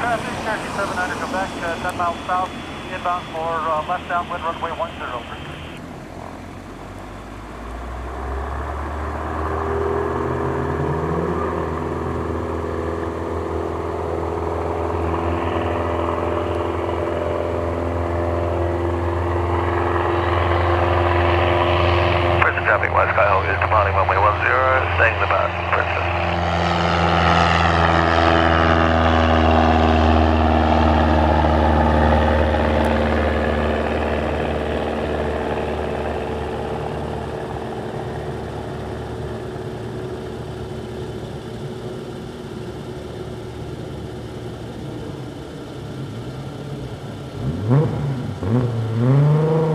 Cherokee 700 Quebec, uh, 10 miles south, inbound for uh, left downwind runway 10. Over. Traffic, West Skyhawk is departing runway 10, staying the path, Princeton. Mm-hmm.